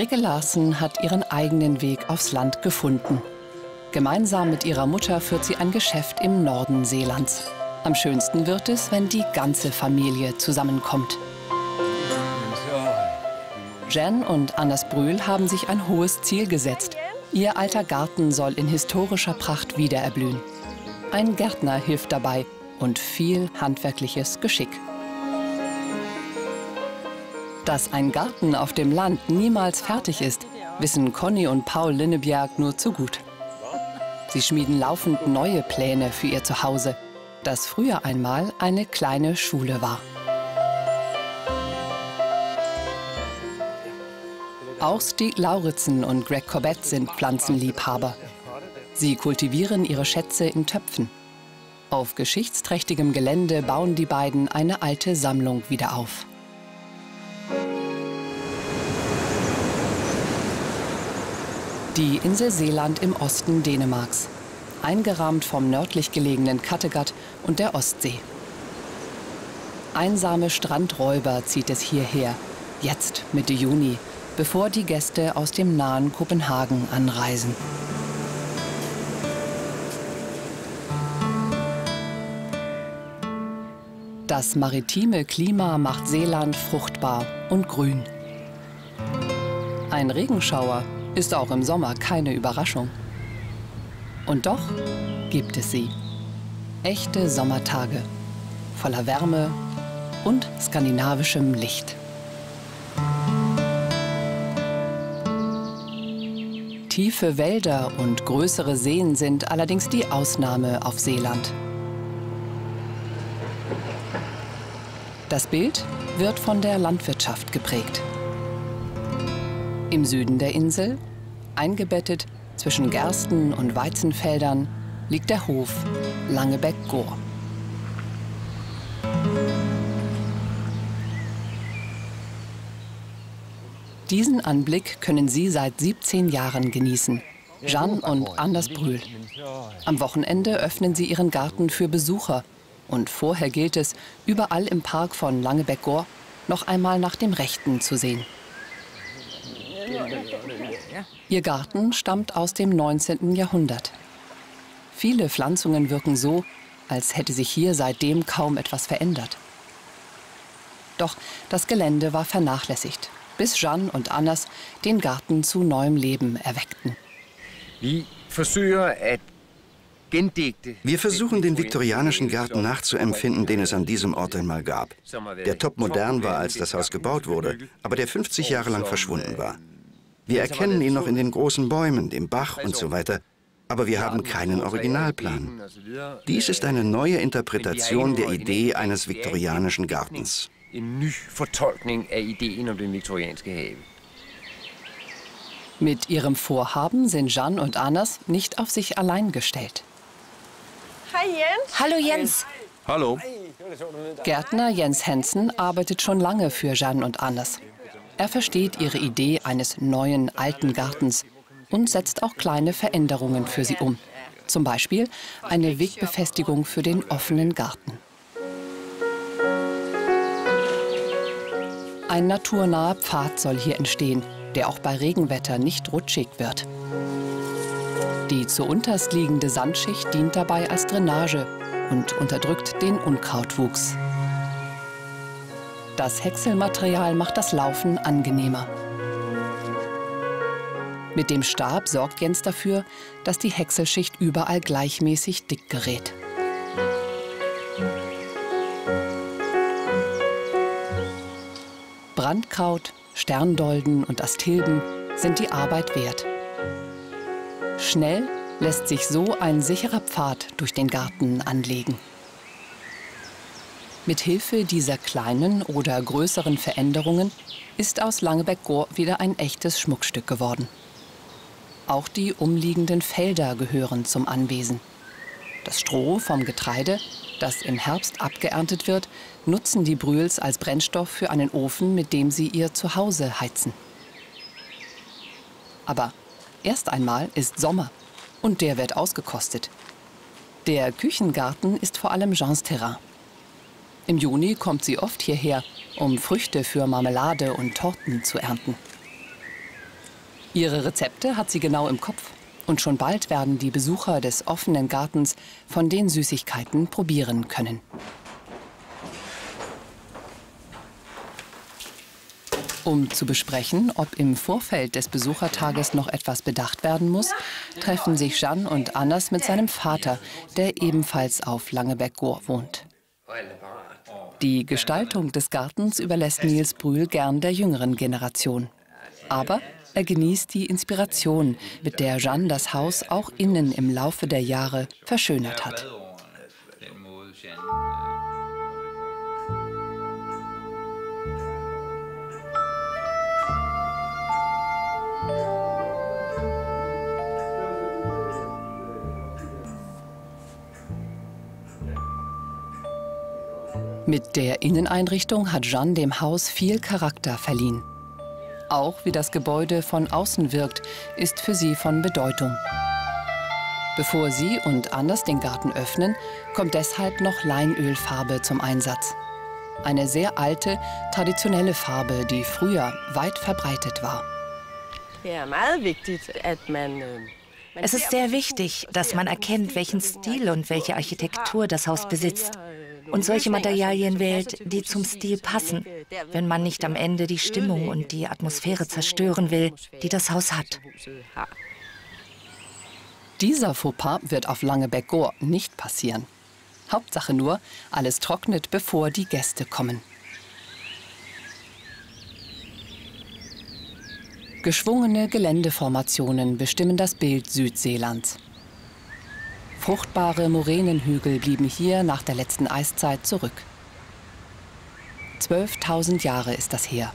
Ricke Larsen hat ihren eigenen Weg aufs Land gefunden. Gemeinsam mit ihrer Mutter führt sie ein Geschäft im Norden Seelands. Am schönsten wird es, wenn die ganze Familie zusammenkommt. Jen und Anders Brühl haben sich ein hohes Ziel gesetzt. Ihr alter Garten soll in historischer Pracht wiedererblühen. Ein Gärtner hilft dabei und viel handwerkliches Geschick. Dass ein Garten auf dem Land niemals fertig ist, wissen Conny und Paul Linnebjerg nur zu gut. Sie schmieden laufend neue Pläne für ihr Zuhause, das früher einmal eine kleine Schule war. Auch Stieg Lauritzen und Greg Corbett sind Pflanzenliebhaber. Sie kultivieren ihre Schätze in Töpfen. Auf geschichtsträchtigem Gelände bauen die beiden eine alte Sammlung wieder auf. Die Insel Seeland im Osten Dänemarks, eingerahmt vom nördlich gelegenen Kattegat und der Ostsee. Einsame Strandräuber zieht es hierher, jetzt Mitte Juni, bevor die Gäste aus dem nahen Kopenhagen anreisen. Das maritime Klima macht Seeland fruchtbar und grün. Ein Regenschauer ist auch im Sommer keine Überraschung. Und doch gibt es sie. Echte Sommertage voller Wärme und skandinavischem Licht. Tiefe Wälder und größere Seen sind allerdings die Ausnahme auf Seeland. Das Bild wird von der Landwirtschaft geprägt. Im Süden der Insel, eingebettet zwischen Gersten- und Weizenfeldern, liegt der Hof Langebeck-Gohr. Diesen Anblick können Sie seit 17 Jahren genießen. Jeanne und Anders Brühl. Am Wochenende öffnen sie ihren Garten für Besucher. Und vorher gilt es, überall im Park von Langebeck-Gohr noch einmal nach dem Rechten zu sehen. Ihr Garten stammt aus dem 19. Jahrhundert. Viele Pflanzungen wirken so, als hätte sich hier seitdem kaum etwas verändert. Doch das Gelände war vernachlässigt, bis Jeanne und Annas den Garten zu neuem Leben erweckten. Wir versuchen, den viktorianischen Garten nachzuempfinden, den es an diesem Ort einmal gab. Der top modern war, als das Haus gebaut wurde, aber der 50 Jahre lang verschwunden war. Wir erkennen ihn noch in den großen Bäumen, dem Bach und so weiter, aber wir haben keinen Originalplan. Dies ist eine neue Interpretation der Idee eines viktorianischen Gartens. Mit ihrem Vorhaben sind Jeanne und Anders nicht auf sich allein gestellt. Hi Jens. Hallo Jens. Hallo. Gärtner Jens Hensen arbeitet schon lange für Jeanne und Anders. Er versteht ihre Idee eines neuen alten Gartens und setzt auch kleine Veränderungen für sie um. Zum Beispiel eine Wegbefestigung für den offenen Garten. Ein naturnaher Pfad soll hier entstehen, der auch bei Regenwetter nicht rutschig wird. Die zu unterst liegende Sandschicht dient dabei als Drainage und unterdrückt den Unkrautwuchs. Das Häckselmaterial macht das Laufen angenehmer. Mit dem Stab sorgt Jens dafür, dass die Häckselschicht überall gleichmäßig dick gerät. Brandkraut, Sterndolden und Astilben sind die Arbeit wert. Schnell lässt sich so ein sicherer Pfad durch den Garten anlegen. Mit Hilfe dieser kleinen oder größeren Veränderungen ist aus Langebeck-Gohr wieder ein echtes Schmuckstück geworden. Auch die umliegenden Felder gehören zum Anwesen. Das Stroh vom Getreide, das im Herbst abgeerntet wird, nutzen die Brühls als Brennstoff für einen Ofen, mit dem sie ihr Zuhause heizen. Aber erst einmal ist Sommer und der wird ausgekostet. Der Küchengarten ist vor allem Jeans Terrain. Im Juni kommt sie oft hierher, um Früchte für Marmelade und Torten zu ernten. Ihre Rezepte hat sie genau im Kopf. Und schon bald werden die Besucher des offenen Gartens von den Süßigkeiten probieren können. Um zu besprechen, ob im Vorfeld des Besuchertages noch etwas bedacht werden muss, treffen sich Jeanne und Anders mit seinem Vater, der ebenfalls auf Langebeck-Gohr wohnt. Die Gestaltung des Gartens überlässt Niels Brühl gern der jüngeren Generation. Aber er genießt die Inspiration, mit der Jeanne das Haus auch innen im Laufe der Jahre verschönert hat. Mit der Inneneinrichtung hat Jeanne dem Haus viel Charakter verliehen. Auch wie das Gebäude von außen wirkt, ist für sie von Bedeutung. Bevor sie und Anders den Garten öffnen, kommt deshalb noch Leinölfarbe zum Einsatz. Eine sehr alte, traditionelle Farbe, die früher weit verbreitet war. Es ist sehr wichtig, dass man erkennt, welchen Stil und welche Architektur das Haus besitzt und solche Materialien wählt, die zum Stil passen, wenn man nicht am Ende die Stimmung und die Atmosphäre zerstören will, die das Haus hat. Dieser Fauxpas wird auf Langebeck-Gohr nicht passieren. Hauptsache nur, alles trocknet, bevor die Gäste kommen. Geschwungene Geländeformationen bestimmen das Bild Südseelands. Fruchtbare Moränenhügel blieben hier nach der letzten Eiszeit zurück. 12.000 Jahre ist das her.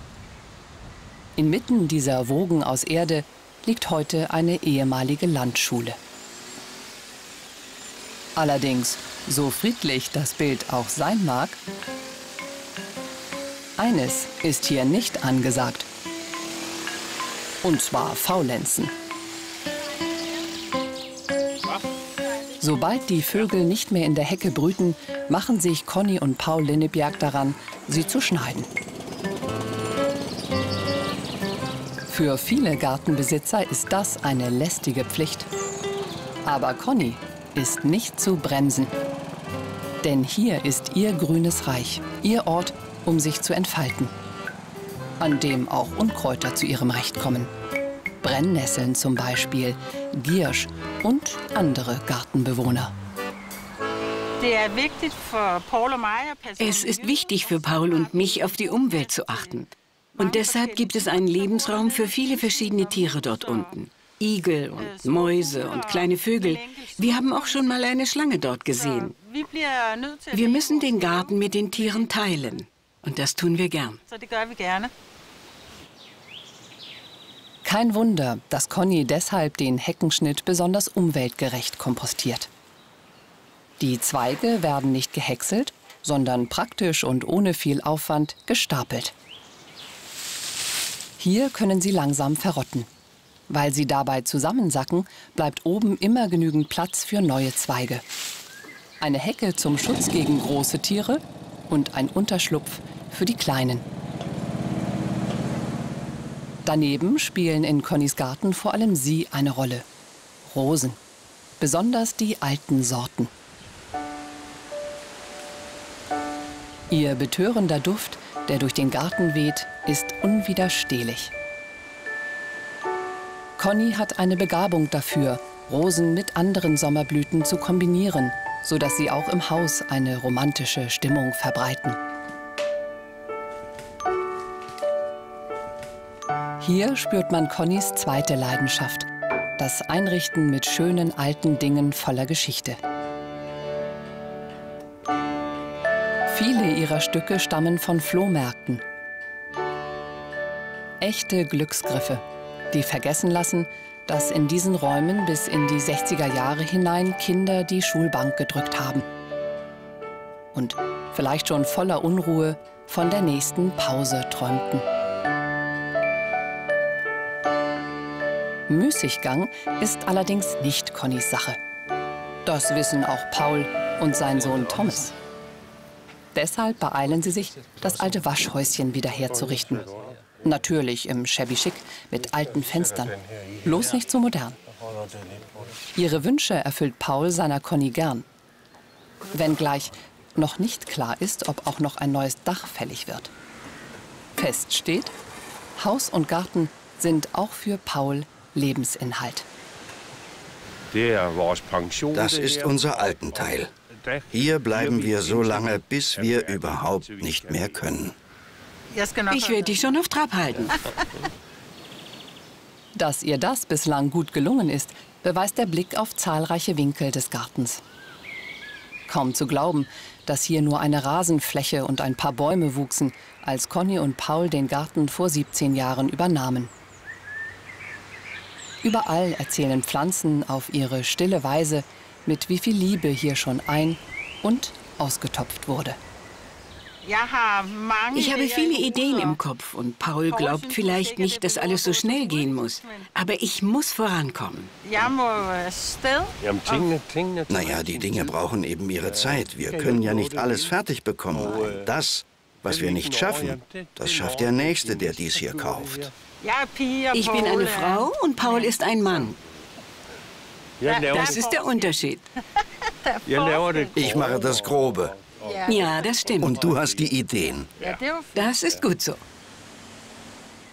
Inmitten dieser Wogen aus Erde liegt heute eine ehemalige Landschule. Allerdings, so friedlich das Bild auch sein mag, eines ist hier nicht angesagt. Und zwar Faulenzen. Sobald die Vögel nicht mehr in der Hecke brüten, machen sich Conny und Paul Linnebjerg daran, sie zu schneiden. Für viele Gartenbesitzer ist das eine lästige Pflicht. Aber Conny ist nicht zu bremsen. Denn hier ist ihr grünes Reich, ihr Ort, um sich zu entfalten. An dem auch Unkräuter zu ihrem Recht kommen. Brennnesseln zum Beispiel, Giersch und andere Gartenbewohner. Es ist wichtig für Paul und mich, auf die Umwelt zu achten. Und deshalb gibt es einen Lebensraum für viele verschiedene Tiere dort unten. Igel und Mäuse und kleine Vögel. Wir haben auch schon mal eine Schlange dort gesehen. Wir müssen den Garten mit den Tieren teilen. Und das tun wir gern. Kein Wunder, dass Conny deshalb den Heckenschnitt besonders umweltgerecht kompostiert. Die Zweige werden nicht gehäckselt, sondern praktisch und ohne viel Aufwand gestapelt. Hier können sie langsam verrotten. Weil sie dabei zusammensacken, bleibt oben immer genügend Platz für neue Zweige. Eine Hecke zum Schutz gegen große Tiere und ein Unterschlupf für die kleinen. Daneben spielen in Connys Garten vor allem sie eine Rolle. Rosen. Besonders die alten Sorten. Ihr betörender Duft, der durch den Garten weht, ist unwiderstehlich. Conny hat eine Begabung dafür, Rosen mit anderen Sommerblüten zu kombinieren, sodass sie auch im Haus eine romantische Stimmung verbreiten. Hier spürt man Connys zweite Leidenschaft, das Einrichten mit schönen alten Dingen voller Geschichte. Viele ihrer Stücke stammen von Flohmärkten. Echte Glücksgriffe, die vergessen lassen, dass in diesen Räumen bis in die 60er Jahre hinein Kinder die Schulbank gedrückt haben. Und vielleicht schon voller Unruhe von der nächsten Pause träumten. Müßiggang ist allerdings nicht Connys Sache. Das wissen auch Paul und sein Sohn Thomas. Deshalb beeilen sie sich, das alte Waschhäuschen wieder herzurichten. Natürlich im shabby chic mit alten Fenstern. Bloß nicht zu modern. Ihre Wünsche erfüllt Paul seiner Conny gern. Wenngleich noch nicht klar ist, ob auch noch ein neues Dach fällig wird. Fest steht, Haus und Garten sind auch für Paul Lebensinhalt. Das ist unser Altenteil. Hier bleiben wir so lange, bis wir überhaupt nicht mehr können. Ich werde dich schon auf Trab halten. Dass ihr das bislang gut gelungen ist, beweist der Blick auf zahlreiche Winkel des Gartens. Kaum zu glauben, dass hier nur eine Rasenfläche und ein paar Bäume wuchsen, als Conny und Paul den Garten vor 17 Jahren übernahmen. Überall erzählen Pflanzen auf ihre stille Weise, mit wie viel Liebe hier schon ein- und ausgetopft wurde. Ich habe viele Ideen im Kopf und Paul glaubt vielleicht nicht, dass alles so schnell gehen muss. Aber ich muss vorankommen. Naja, die Dinge brauchen eben ihre Zeit. Wir können ja nicht alles fertig bekommen. Das, was wir nicht schaffen, das schafft der Nächste, der dies hier kauft. Ich bin eine Frau und Paul ist ein Mann. Das ist der Unterschied. Ich mache das Grobe. Ja, das stimmt. Und du hast die Ideen. Das ist gut so.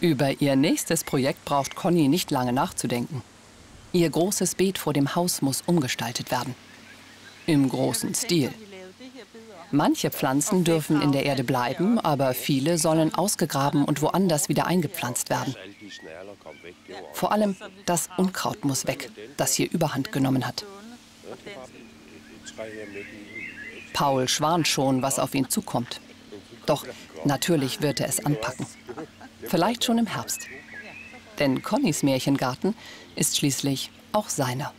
Über ihr nächstes Projekt braucht Conny nicht lange nachzudenken. Ihr großes Beet vor dem Haus muss umgestaltet werden. Im großen Stil. Manche Pflanzen dürfen in der Erde bleiben, aber viele sollen ausgegraben und woanders wieder eingepflanzt werden. Vor allem das Unkraut muss weg, das hier überhand genommen hat. Paul schwant schon, was auf ihn zukommt. Doch natürlich wird er es anpacken. Vielleicht schon im Herbst. Denn Connys Märchengarten ist schließlich auch seiner.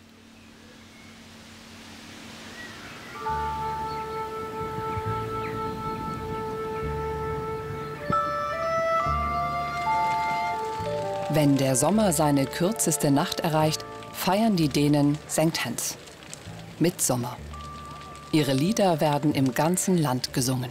Wenn der Sommer seine kürzeste Nacht erreicht, feiern die Dänen Sanktans. Mitsommer. Ihre Lieder werden im ganzen Land gesungen.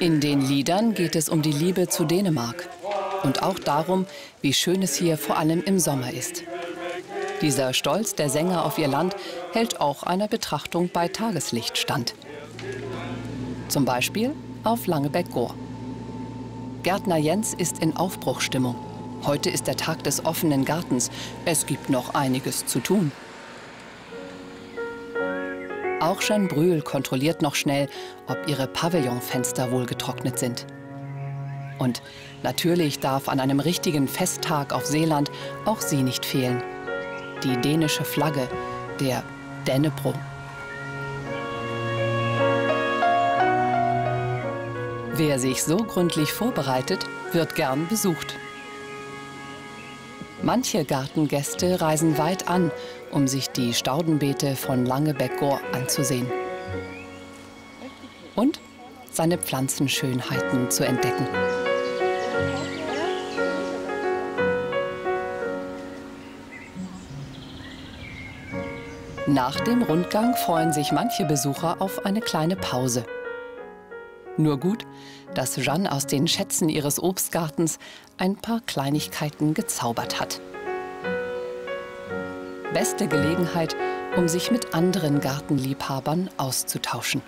In den Liedern geht es um die Liebe zu Dänemark und auch darum, wie schön es hier vor allem im Sommer ist. Dieser Stolz der Sänger auf ihr Land hält auch einer Betrachtung bei Tageslicht stand. Zum Beispiel auf Langebeck-Gohr. Gärtner Jens ist in Aufbruchstimmung. Heute ist der Tag des offenen Gartens. Es gibt noch einiges zu tun. Auch Jeanne Brühl kontrolliert noch schnell, ob ihre Pavillonfenster wohl getrocknet sind. Und natürlich darf an einem richtigen Festtag auf Seeland auch sie nicht fehlen. Die dänische Flagge, der Dennebro. Wer sich so gründlich vorbereitet, wird gern besucht. Manche Gartengäste reisen weit an, um sich die Staudenbeete von Langebeck-Gohr anzusehen. Und seine Pflanzenschönheiten zu entdecken. Nach dem Rundgang freuen sich manche Besucher auf eine kleine Pause. Nur gut, dass Jeanne aus den Schätzen ihres Obstgartens ein paar Kleinigkeiten gezaubert hat. Beste Gelegenheit, um sich mit anderen Gartenliebhabern auszutauschen.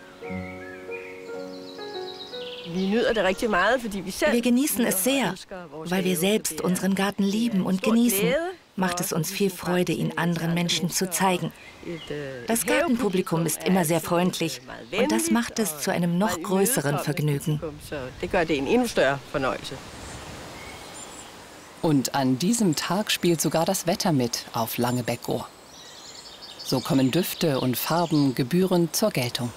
Wir genießen es sehr, weil wir selbst unseren Garten lieben und genießen macht es uns viel Freude, ihn anderen Menschen zu zeigen. Das Gartenpublikum ist immer sehr freundlich und das macht es zu einem noch größeren Vergnügen. Und an diesem Tag spielt sogar das Wetter mit auf Langebeckohr. So kommen Düfte und Farben gebührend zur Geltung.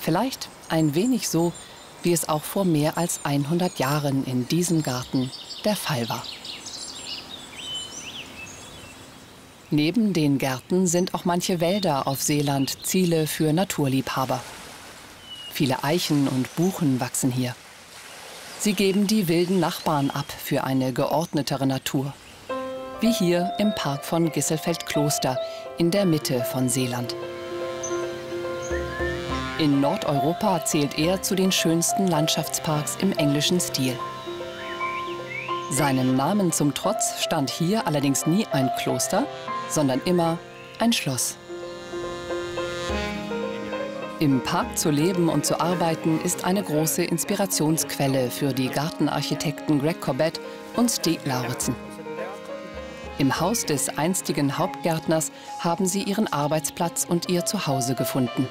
Vielleicht ein wenig so, wie es auch vor mehr als 100 Jahren in diesem Garten der Fall war. Neben den Gärten sind auch manche Wälder auf Seeland Ziele für Naturliebhaber. Viele Eichen und Buchen wachsen hier. Sie geben die wilden Nachbarn ab für eine geordnetere Natur. Wie hier im Park von Gisselfeld Kloster in der Mitte von Seeland. In Nordeuropa zählt er zu den schönsten Landschaftsparks im englischen Stil. Seinem Namen zum Trotz stand hier allerdings nie ein Kloster, sondern immer ein Schloss. Im Park zu leben und zu arbeiten ist eine große Inspirationsquelle für die Gartenarchitekten Greg Corbett und Stieg Lauritzen. Im Haus des einstigen Hauptgärtners haben sie ihren Arbeitsplatz und ihr Zuhause gefunden.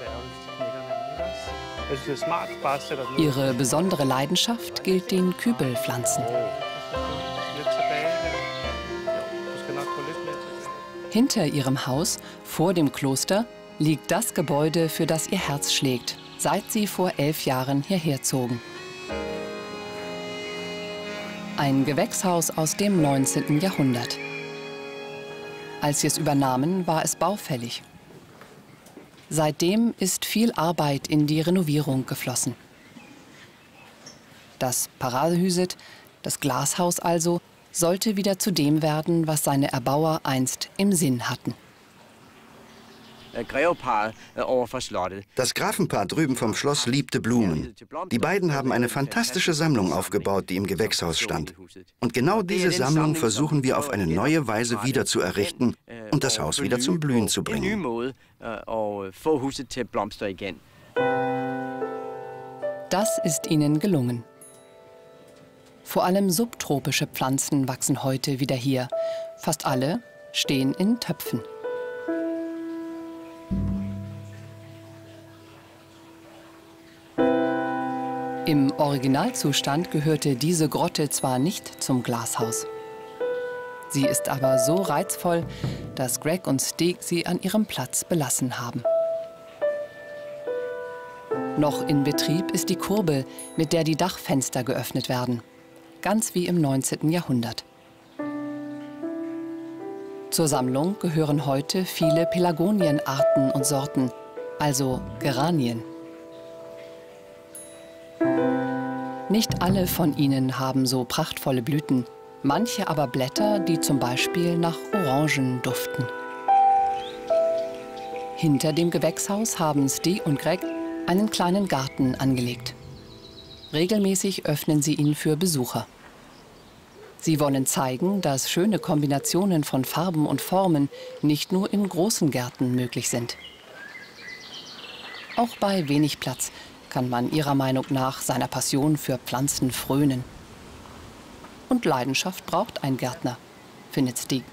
Ihre besondere Leidenschaft gilt den Kübelpflanzen. Hinter ihrem Haus, vor dem Kloster, liegt das Gebäude, für das ihr Herz schlägt, seit sie vor elf Jahren hierher zogen. Ein Gewächshaus aus dem 19. Jahrhundert. Als sie es übernahmen, war es baufällig. Seitdem ist viel Arbeit in die Renovierung geflossen. Das Paradehüset, das Glashaus also, sollte wieder zu dem werden, was seine Erbauer einst im Sinn hatten. Äh, äh, das Grafenpaar drüben vom Schloss liebte Blumen. Die beiden haben eine fantastische Sammlung aufgebaut, die im Gewächshaus stand. Und genau diese Sammlung versuchen wir auf eine neue Weise wiederzuerrichten und das Haus wieder zum Blühen zu bringen. Das ist ihnen gelungen. Vor allem subtropische Pflanzen wachsen heute wieder hier. Fast alle stehen in Töpfen. Im Originalzustand gehörte diese Grotte zwar nicht zum Glashaus. Sie ist aber so reizvoll, dass Greg und Steg sie an ihrem Platz belassen haben. Noch in Betrieb ist die Kurbel, mit der die Dachfenster geöffnet werden. Ganz wie im 19. Jahrhundert. Zur Sammlung gehören heute viele Pelagonienarten und Sorten, also Geranien. Nicht alle von ihnen haben so prachtvolle Blüten, manche aber Blätter, die zum Beispiel nach Orangen duften. Hinter dem Gewächshaus haben Steve und Greg einen kleinen Garten angelegt. Regelmäßig öffnen sie ihn für Besucher. Sie wollen zeigen, dass schöne Kombinationen von Farben und Formen nicht nur in großen Gärten möglich sind. Auch bei wenig Platz kann man ihrer Meinung nach seiner Passion für Pflanzen frönen. Und Leidenschaft braucht ein Gärtner, findet Stieg.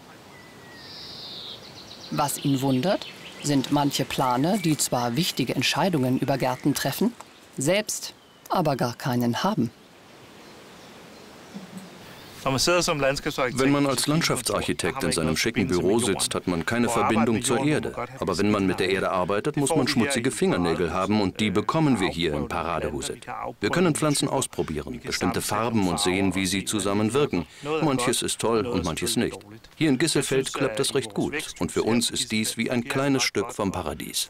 Was ihn wundert, sind manche Planer, die zwar wichtige Entscheidungen über Gärten treffen, selbst aber gar keinen haben. Wenn man als Landschaftsarchitekt in seinem schicken Büro sitzt, hat man keine Verbindung zur Erde. Aber wenn man mit der Erde arbeitet, muss man schmutzige Fingernägel haben und die bekommen wir hier im Paradehuset. Wir können Pflanzen ausprobieren, bestimmte Farben und sehen, wie sie zusammen wirken. Manches ist toll und manches nicht. Hier in Gisselfeld klappt das recht gut und für uns ist dies wie ein kleines Stück vom Paradies.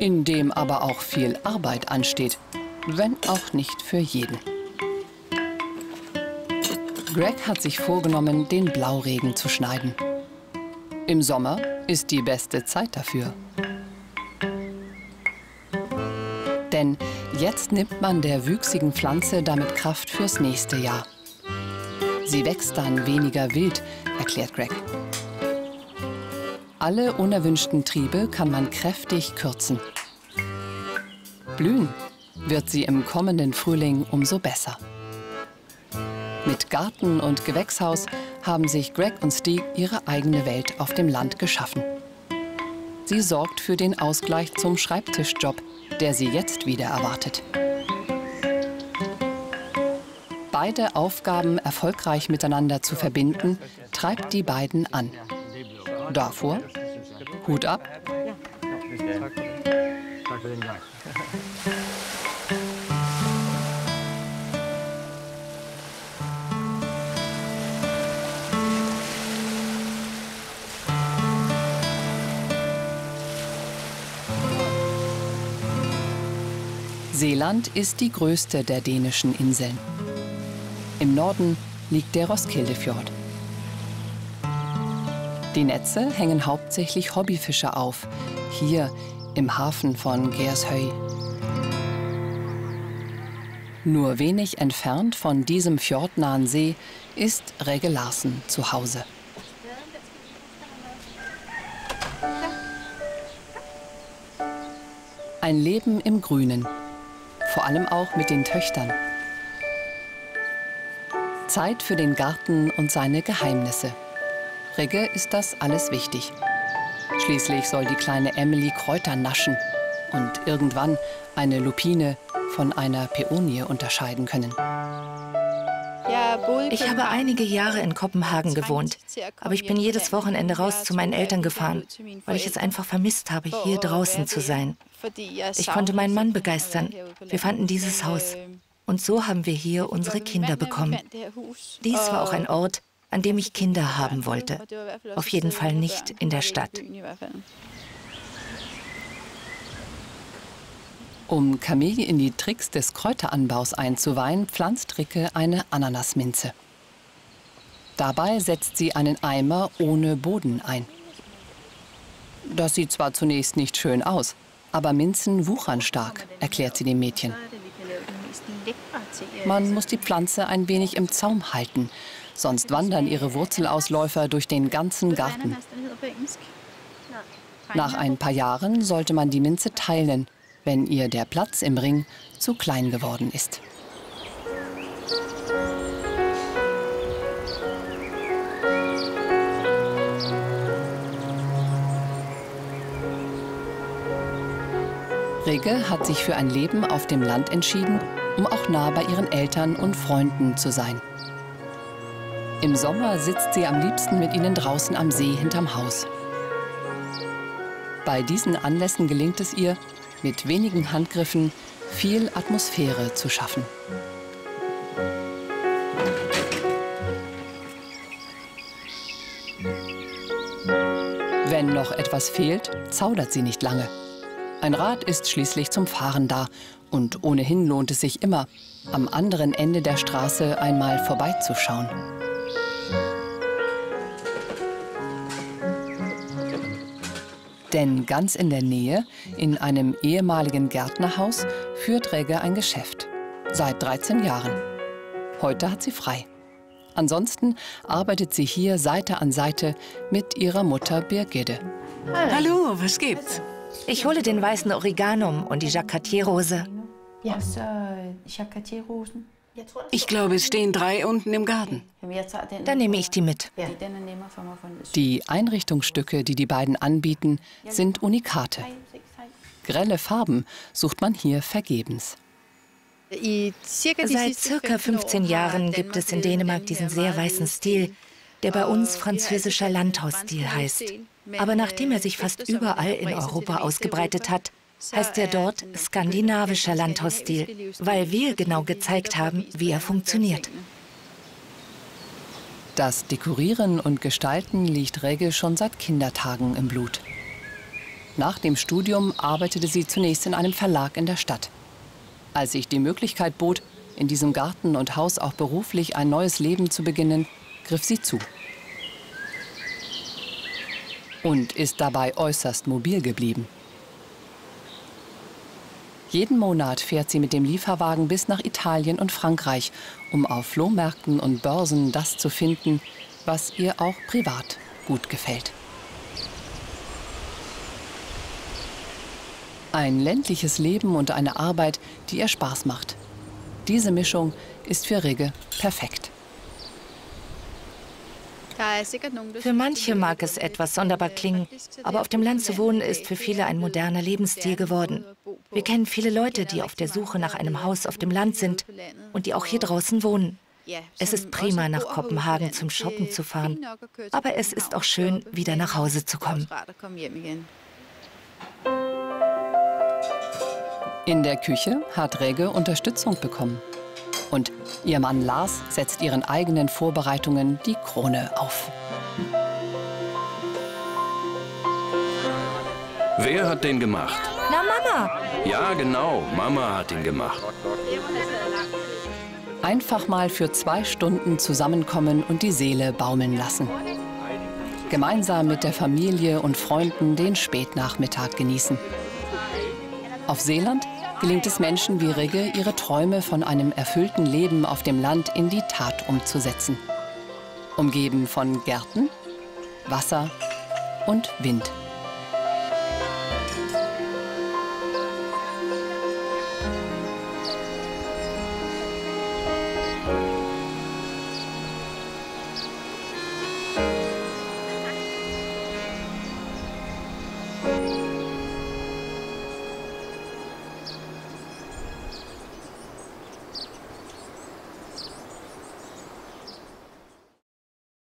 In dem aber auch viel Arbeit ansteht wenn auch nicht für jeden. Greg hat sich vorgenommen, den Blauregen zu schneiden. Im Sommer ist die beste Zeit dafür. Denn jetzt nimmt man der wüchsigen Pflanze damit Kraft fürs nächste Jahr. Sie wächst dann weniger wild, erklärt Greg. Alle unerwünschten Triebe kann man kräftig kürzen. Blühen wird sie im kommenden Frühling umso besser. Mit Garten und Gewächshaus haben sich Greg und Steve ihre eigene Welt auf dem Land geschaffen. Sie sorgt für den Ausgleich zum Schreibtischjob, der sie jetzt wieder erwartet. Beide Aufgaben erfolgreich miteinander zu verbinden, treibt die beiden an. Davor Hut ab. Seeland ist die größte der dänischen Inseln. Im Norden liegt der Roskildefjord. Die Netze hängen hauptsächlich Hobbyfischer auf, hier im Hafen von Gershöy. Nur wenig entfernt von diesem fjordnahen See ist Regge Larsen zu Hause. Ein Leben im Grünen, vor allem auch mit den Töchtern. Zeit für den Garten und seine Geheimnisse. Regge ist das alles wichtig. Schließlich soll die kleine Emily Kräuter naschen und irgendwann eine Lupine von einer Peonie unterscheiden können. Ich habe einige Jahre in Kopenhagen gewohnt, aber ich bin jedes Wochenende raus zu meinen Eltern gefahren, weil ich es einfach vermisst habe, hier draußen zu sein. Ich konnte meinen Mann begeistern. Wir fanden dieses Haus. Und so haben wir hier unsere Kinder bekommen. Dies war auch ein Ort, an dem ich Kinder haben wollte. Auf jeden Fall nicht in der Stadt. Um Kameli in die Tricks des Kräuteranbaus einzuweihen, pflanzt Ricke eine Ananasminze. Dabei setzt sie einen Eimer ohne Boden ein. Das sieht zwar zunächst nicht schön aus, aber Minzen wuchern stark, erklärt sie dem Mädchen. Man muss die Pflanze ein wenig im Zaum halten, sonst wandern ihre Wurzelausläufer durch den ganzen Garten. Nach ein paar Jahren sollte man die Minze teilen wenn ihr der Platz im Ring zu klein geworden ist. Rege hat sich für ein Leben auf dem Land entschieden, um auch nah bei ihren Eltern und Freunden zu sein. Im Sommer sitzt sie am liebsten mit ihnen draußen am See hinterm Haus. Bei diesen Anlässen gelingt es ihr, mit wenigen Handgriffen viel Atmosphäre zu schaffen. Wenn noch etwas fehlt, zaudert sie nicht lange. Ein Rad ist schließlich zum Fahren da und ohnehin lohnt es sich immer, am anderen Ende der Straße einmal vorbeizuschauen. Denn ganz in der Nähe, in einem ehemaligen Gärtnerhaus, führt Regge ein Geschäft. Seit 13 Jahren. Heute hat sie frei. Ansonsten arbeitet sie hier Seite an Seite mit ihrer Mutter Birgit. Hallo, was gibt's? Ich hole den weißen Oreganum und die Jacques-Cartier-Rose. Ja, Jacques-Cartier-Rosen. Ich glaube, es stehen drei unten im Garten. Dann nehme ich die mit. Die Einrichtungsstücke, die die beiden anbieten, sind Unikate. Grelle Farben sucht man hier vergebens. Seit circa 15 Jahren gibt es in Dänemark diesen sehr weißen Stil, der bei uns französischer Landhausstil heißt. Aber nachdem er sich fast überall in Europa ausgebreitet hat, heißt er dort skandinavischer Landhausstil, weil wir genau gezeigt haben, wie er funktioniert. Das Dekorieren und Gestalten liegt Regge schon seit Kindertagen im Blut. Nach dem Studium arbeitete sie zunächst in einem Verlag in der Stadt. Als sich die Möglichkeit bot, in diesem Garten und Haus auch beruflich ein neues Leben zu beginnen, griff sie zu. Und ist dabei äußerst mobil geblieben. Jeden Monat fährt sie mit dem Lieferwagen bis nach Italien und Frankreich, um auf Flohmärkten und Börsen das zu finden, was ihr auch privat gut gefällt. Ein ländliches Leben und eine Arbeit, die ihr Spaß macht. Diese Mischung ist für Rigge perfekt. Für manche mag es etwas sonderbar klingen, aber auf dem Land zu wohnen ist für viele ein moderner Lebensstil geworden. Wir kennen viele Leute, die auf der Suche nach einem Haus auf dem Land sind und die auch hier draußen wohnen. Es ist prima, nach Kopenhagen zum Shoppen zu fahren, aber es ist auch schön, wieder nach Hause zu kommen. In der Küche hat Regge Unterstützung bekommen. Und ihr Mann Lars setzt ihren eigenen Vorbereitungen die Krone auf. Wer hat den gemacht? Na, Mama. Ja, genau. Mama hat ihn gemacht. Einfach mal für zwei Stunden zusammenkommen und die Seele baumeln lassen. Gemeinsam mit der Familie und Freunden den Spätnachmittag genießen. Auf Seeland gelingt es Menschen wie Rigge, ihre Träume von einem erfüllten Leben auf dem Land in die Tat umzusetzen. Umgeben von Gärten, Wasser und Wind.